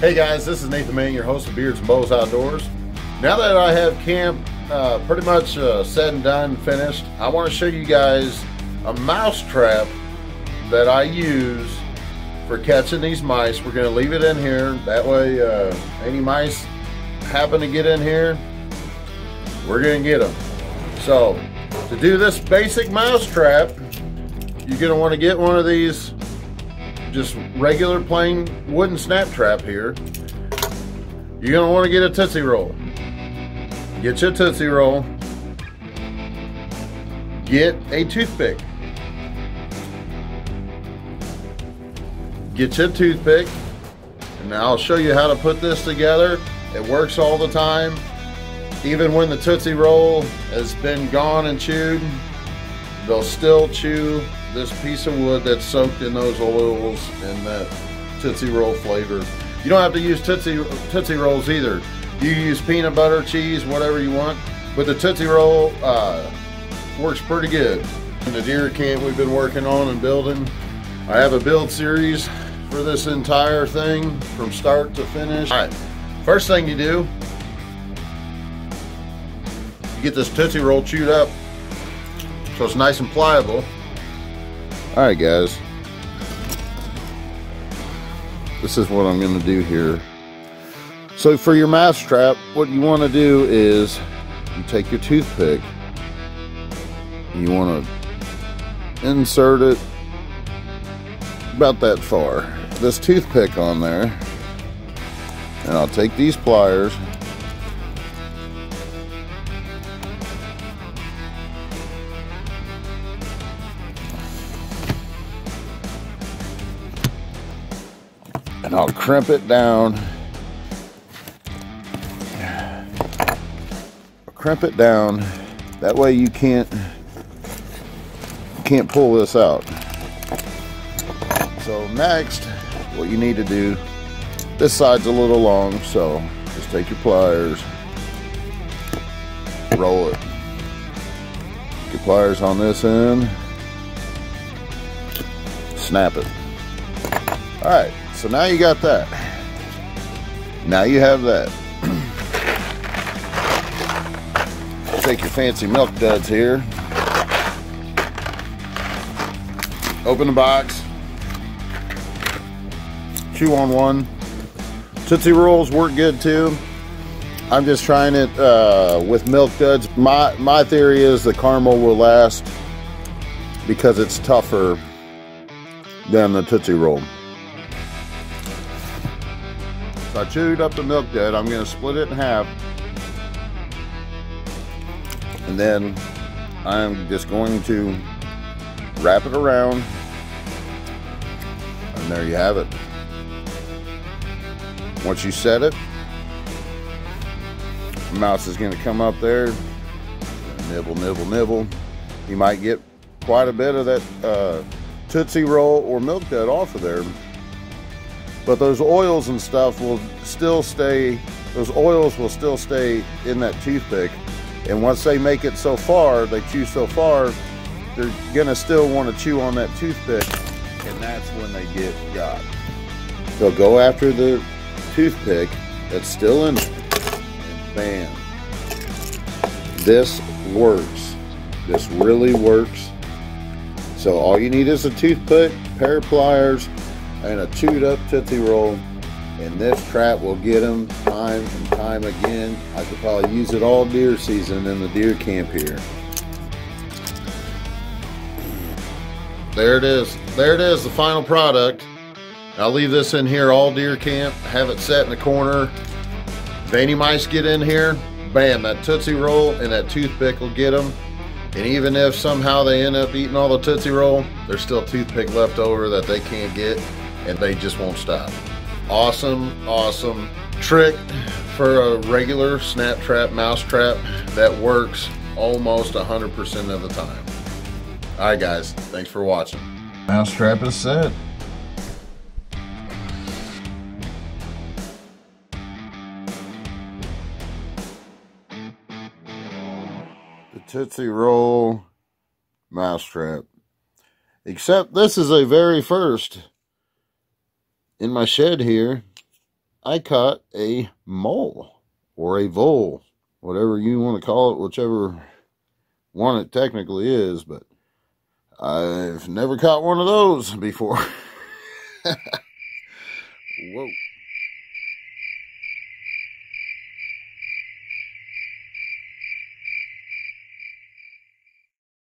Hey guys, this is Nathan Mann, your host of Beards and Bows Outdoors. Now that I have camp uh, pretty much uh, said and done, finished, I want to show you guys a mouse trap that I use for catching these mice. We're going to leave it in here. That way, uh, any mice happen to get in here, we're going to get them. So, to do this basic mouse trap, you're going to want to get one of these just regular plain wooden snap trap here. You're want to get a Tootsie Roll. Get your Tootsie Roll. Get a toothpick. Get your toothpick. And I'll show you how to put this together. It works all the time. Even when the Tootsie Roll has been gone and chewed, they'll still chew this piece of wood that's soaked in those oils and that Tootsie Roll flavor. You don't have to use Tootsie, Tootsie Rolls either. You use peanut butter, cheese, whatever you want. But the Tootsie Roll uh, works pretty good. In the deer camp we've been working on and building, I have a build series for this entire thing from start to finish. All right, first thing you do, you get this Tootsie Roll chewed up so it's nice and pliable. All right, guys. This is what I'm to do here. So for your mouse trap, what you want to do is you take your toothpick. You want to insert it about that far. This toothpick on there. And I'll take these pliers and I'll crimp it down. I'll crimp it down. That way you can't can't pull this out. So next, what you need to do, this side's a little long, so just take your pliers, roll it. Get pliers on this end, snap it. All right, so now you got that. Now you have that. Take your fancy milk duds here. Open the box. Chew on one. Tootsie Rolls work good too. I'm just trying it uh, with milk duds. My, my theory is the caramel will last because it's tougher than the Tootsie Roll. I chewed up the milk dud. I'm going to split it in half. And then I'm just going to wrap it around. And there you have it. Once you set it, mouse is going to come up there, nibble, nibble, nibble. You might get quite a bit of that uh, Tootsie Roll or milk dud off of there but those oils and stuff will still stay those oils will still stay in that toothpick. And once they make it so far they chew so far they're gonna still want to chew on that toothpick. And that's when they get got they'll go after the toothpick that's still in it and bam. This works. This really works. So all you need is a toothpick pair of pliers and a chewed up Tootsie Roll. And this trap will get them time and time again. I could probably use it all deer season in the deer camp here. There it is. There it is, the final product. I'll leave this in here all deer camp, have it set in the corner. If any mice get in here, bam, that Tootsie Roll and that toothpick will get them. And even if somehow they end up eating all the Tootsie Roll, there's still toothpick left over that they can't get and they just won't stop. Awesome, awesome trick for a regular snap trap, mouse trap that works almost 100% of the time. All right, guys, thanks for watching. Mouse trap is set. The Tootsie Roll Mousetrap. Except this is a very first in my shed here. I caught a mole or a vole, whatever you want to call it, whichever one it technically is, but I've never caught one of those before. Whoa.